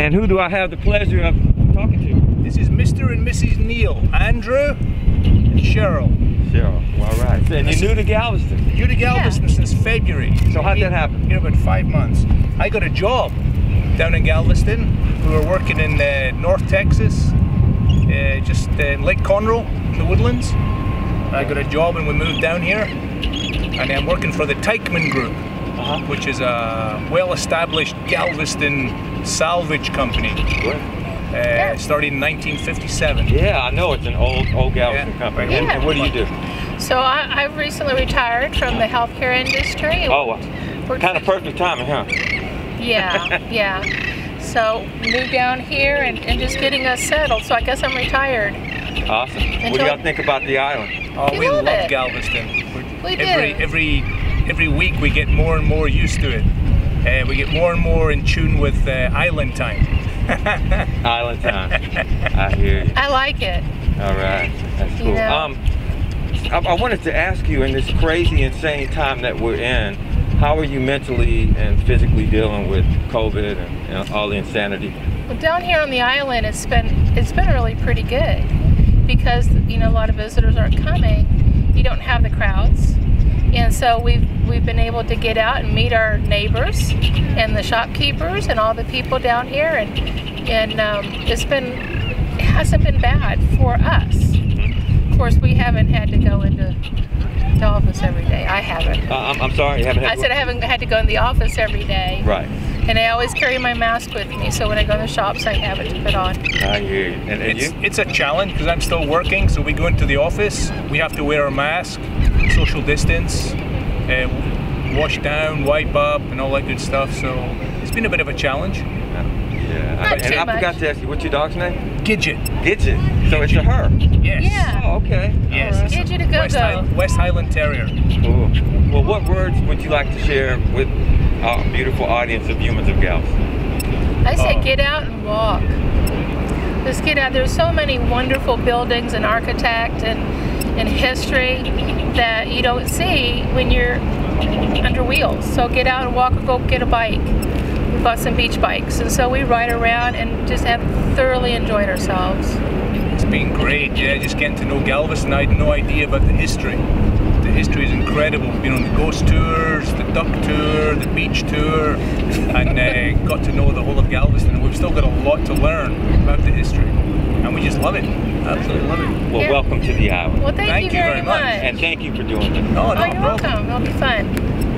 And who do I have the pleasure of talking to? This is Mr. and Mrs. Neil, Andrew and Cheryl. Cheryl. Well, all right. And you're new to Galveston. New to Galveston since February. So how'd that happen? Here about five months. I got a job down in Galveston. We were working in uh, North Texas, uh, just uh, Lake Conroe, in the woodlands. I got a job and we moved down here. And I'm working for the Teichman Group, Uh-huh. which is a well-established Galveston salvage company. Uh, started in 1957. Yeah, I know it's an old, old Galveston Yeah. company. And, Yeah. and what do you do? So I, I've recently retired from the healthcare industry. Oh, Worked kind of perfect timing, huh? Yeah, yeah. So moved down here and, and just getting us settled. So I guess I'm retired. Awesome. What do Until- y'all think about the island? Oh, We we love love it. Galveston. We're- We every do. every every week we get more and more used to it. Uh, we get more and more in tune with uh, island time. Island time. I hear you. I like it. All right, that's You cool. know. Um, I, I wanted to ask you in this crazy, insane time that we're in, how are you mentally and physically dealing with COVID and, and all the insanity? Well, down here on the island, it's been it's been really pretty good because you know a lot of visitors aren't coming. You don't have the crowds, and so we've we've been able to get out and meet our neighbors and the shopkeepers and all the people down here, and and um, it's been it hasn't been bad for us. Of course, we haven't had to go into the office every day. I haven't. Uh, I'm, I'm sorry, you haven't had. I said I haven't had to go in the office every day. Right. And I always carry my mask with me, so when I go to the shops, I have it to put on. I hear you. And, and It's you? it's a challenge because I'm still working. So we go into the office, we have to wear a mask, social distance, uh, wash down, wipe up, and all that good stuff. So it's been a bit of a challenge. Yeah. Not and too I much. forgot to ask you, what's your dog's name? Gidget. Gidget. So it's a her. Yes. Yeah. Oh, okay. Yes. All it's right. Gidget a West, go-go. Hi- West Highland Terrier. Cool. Well, what words would you like to share with our beautiful audience of humans of gals? I say Oh. get out and walk. Just get out. There's so many wonderful buildings and architect and, and history that you don't see when you're under wheels. So get out and walk or go get a bike. We bought some beach bikes, and so we ride around and just have thoroughly enjoyed ourselves. It's been great. Yeah, just getting to know Galveston. I had no idea about the history. The history is incredible. We've been on the ghost tours, the duck tour, the beach tour, and uh, got to know the whole of Galveston. We've still got a lot to learn about the history, and we just love it. Absolutely love it. Well, Yeah. welcome to the island. Well, thank, Thank you you very, very much. much. And thank you for doing this. No, oh, no you're problem. welcome. It'll be fun.